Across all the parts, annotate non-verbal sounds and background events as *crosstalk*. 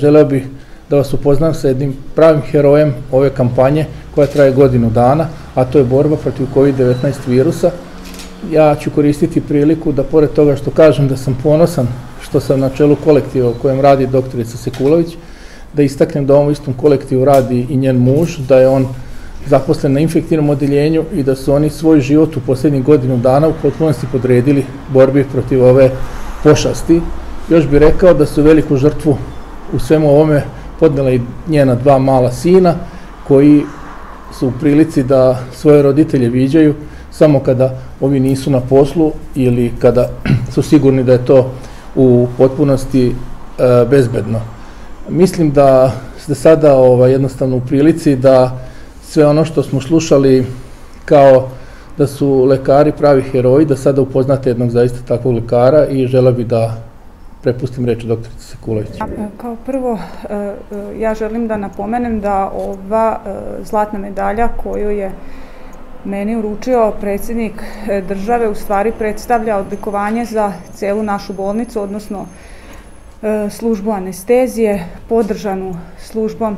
Želeo bih da vas upoznam sa jednim pravim herojem ove kampanje koja traje godinu dana, a to je borba protiv COVID-19 virusa. Ja ću koristiti priliku da pored toga što kažem da sam ponosan što sam na čelu kolektiva u kojem radi doktorica Sekulović, da istaknem da ovom istom kolektivu radi i njen muž, da je on zaposlen na infektivnom odeljenju i da su oni svoj život u poslednjih godinu dana u potpunosti podredili borbi protiv ove pošasti. Još bih rekao da su veliku žrtvu u svemu ovome podnela i njena dva mala sina koji su u prilici da svoje roditelje viđaju samo kada ovi nisu na poslu ili kada *clears throat* su sigurni da je to u potpunosti e, bezbedno. Mislim da ste sada ovaj, jednostavno u prilici da sve ono što smo slušali kao da su lekari pravi heroji, da sada upoznate jednog zaista takvog lekara i žela bi da prepustim reč doktorici Sekulović. Kao prvo, e, e, ja želim da napomenem da ova e, zlatna medalja koju je meni uručio predsjednik države u stvari predstavlja odlikovanje za celu našu bolnicu, odnosno službu anestezije, podržanu službom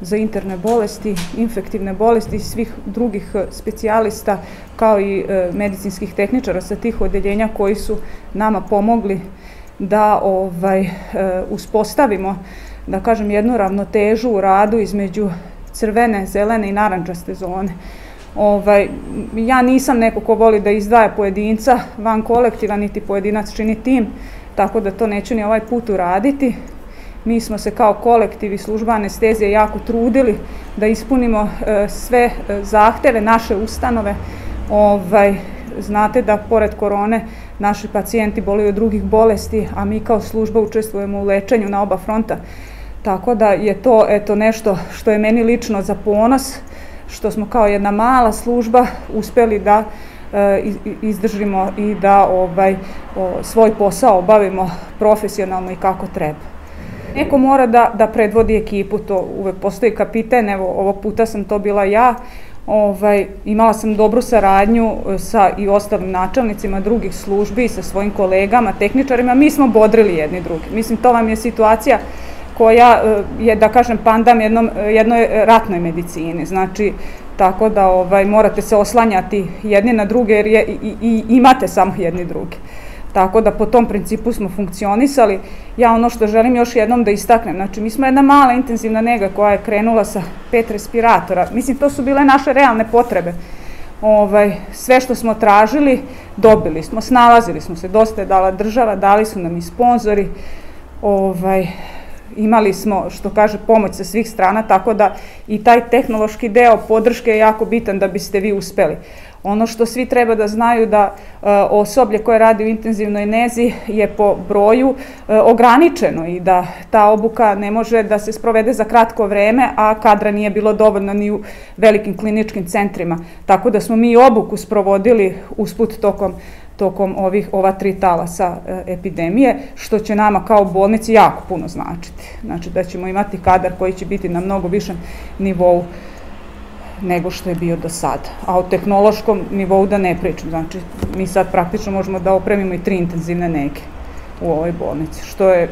za interne bolesti, infektivne bolesti i svih drugih specijalista kao i medicinskih tehničara sa tih odeljenja koji su nama pomogli da ovaj, e, uspostavimo, da kažem, jednu ravnotežu u radu između crvene, zelene i narančaste zone. Ovaj, ja nisam neko ko voli da izdvaja pojedinca van kolektiva, niti pojedinac čini tim, tako da to neću ni ovaj put uraditi. Mi smo se kao kolektiv i služba anestezije jako trudili da ispunimo e, sve e, zahteve naše ustanove. Ovaj, znate da pored korone naši pacijenti boluju od drugih bolesti, a mi kao služba učestvujemo u lečenju na oba fronta. Tako da je to eto nešto što je meni lično za ponos, što smo kao jedna mala služba uspeli da e, izdržimo i da ovaj o, svoj posao obavimo profesionalno i kako treba. Neko mora da, da predvodi ekipu, to uvek postoji kapiten, evo ovog puta sam to bila ja, Ovaj, imala sam dobru saradnju e, sa i ostalim načelnicima drugih službi, sa svojim kolegama, tehničarima. Mi smo bodrili jedni drugi. Mislim, to vam je situacija koja e, je, da kažem, pandam jednom, jednoj ratnoj medicini. Znači, tako da ovaj, morate se oslanjati jedni na druge jer je, i, i imate samo jedni drugi. Tako da po tom principu smo funkcionisali. Ja ono što želim još jednom da istaknem, znači mi smo jedna mala intenzivna nega koja je krenula sa pet respiratora. Mislim, to su bile naše realne potrebe. Ovaj, sve što smo tražili, dobili smo, snalazili smo se, dosta je dala država, dali su nam i sponzori, ovaj, imali smo, što kaže, pomoć sa svih strana, tako da i taj tehnološki deo podrške je jako bitan da biste vi uspeli. Ono što svi treba da znaju da e, osoblje koje radi u intenzivnoj nezi je po broju e, ograničeno i da ta obuka ne može da se sprovede za kratko vreme, a kadra nije bilo dovoljno ni u velikim kliničkim centrima. Tako da smo mi obuku sprovodili usput tokom tokom ovih ova tri talasa e, epidemije, što će nama kao bolnici jako puno značiti. Znači da ćemo imati kadar koji će biti na mnogo višem nivou nego što je bio do sada. A o tehnološkom nivou da ne pričam. Znači, mi sad praktično možemo da opremimo i tri intenzivne nege u ovoj bolnici, što je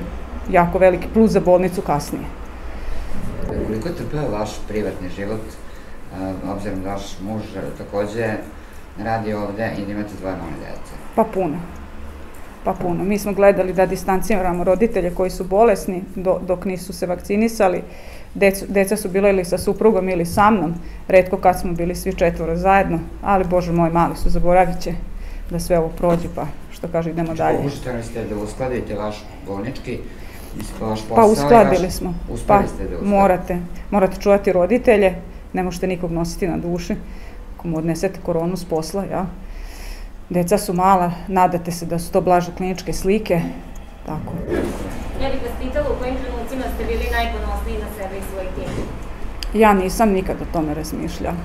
jako veliki plus za bolnicu kasnije. Koliko je trpeo vaš privatni život, obzirom da vaš muž takođe radi ovde i da imate dva nove dece? Pa puno. Pa puno. Mi smo gledali da distanciramo roditelje koji su bolesni do, dok nisu se vakcinisali. Deca, deca su bila ili sa suprugom ili sa mnom. Redko kad smo bili svi četvoro zajedno, ali bože moj, mali su, zaboravit će da sve ovo prođe, pa što kaže, idemo znači, dalje. Pokušali ste da uskladite vaš bolnički vaš posao Pa uskladili vaš, smo. Uspeli pa, ste da uskladite. Morate, morate čuvati roditelje, ne možete nikog nositi na duši. Ako mu odnesete koronu s posla, ja. Deca su mala, nadate se da su to blaže kliničke slike, tako. Ja bih vas pitala u kojim trenucima ste bili najponosniji na sebe i svoj tim? Ja nisam nikad o tome razmišljala.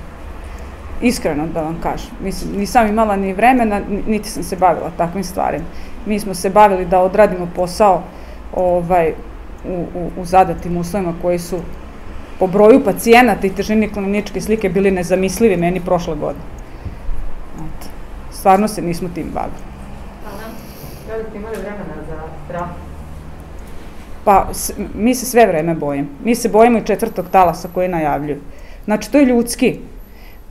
Iskreno da vam kažem. Mislim, nisam imala ni vremena, niti sam se bavila takvim stvarima. Mi smo se bavili da odradimo posao ovaj, u, u, u zadatim uslovima koji su po broju pacijenata i težini kliničke slike bili nezamislivi meni prošle godine. Eto. Stvarno se nismo tim bavili. Hvala. Da li ste imali vremena za strah? Pa mi se sve vreme bojimo. Mi se bojimo i četvrtog talasa koji najavljuju. Znači, to je ljudski.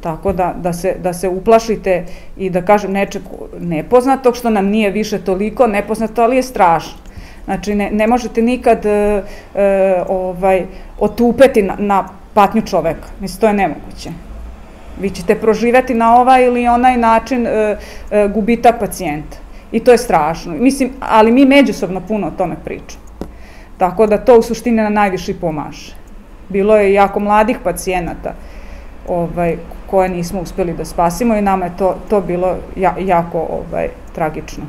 Tako da, da, se, da se uplašite i da kažem nečeg nepoznatog što nam nije više toliko nepoznato, ali je strašno. Znači, ne, ne možete nikad e, e, ovaj, otupeti na, na patnju čoveka. Mislim, to je nemoguće. Vi ćete proživeti na ovaj ili onaj način e, e, gubita pacijenta. I to je strašno. Mislim, ali mi međusobno puno o tome pričamo. Tako da to u suštini na najviše pomaže. Bilo je jako mladih pacijenata ovaj, koje nismo uspeli da spasimo i nama je to, to bilo ja, jako ovaj, tragično.